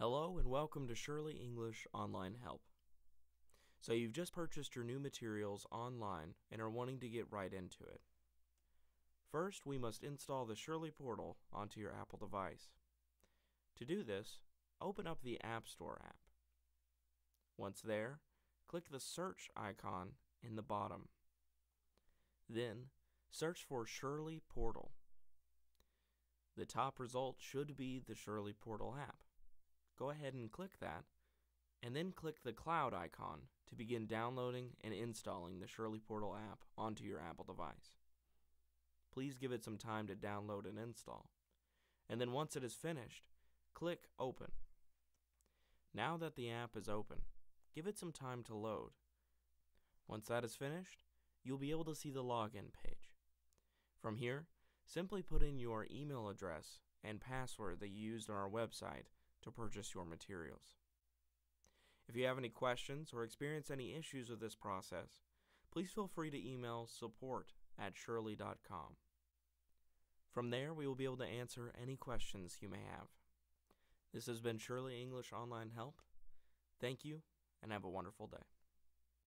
Hello and welcome to Shurley English Online Help. So, you've just purchased your new materials online and are wanting to get right into it. First, we must install the Shurley portal onto your Apple device. To do this, open up the App Store app. Once there, click the search icon in the bottom. Then, search for Shurley Portal. The top result should be the Shurley Portal app. Go ahead and click that, and then click the cloud icon to begin downloading and installing the Shurley Portal app onto your Apple device. Please give it some time to download and install. And then once it is finished, click Open. Now that the app is open, give it some time to load. Once that is finished, you'll be able to see the login page. From here, Simply put in your email address and password that you used on our website to purchase your materials. If you have any questions or experience any issues with this process, please feel free to email support at shurley.com. From there, we will be able to answer any questions you may have. This has been Shurley English Online Help. Thank you, and have a wonderful day.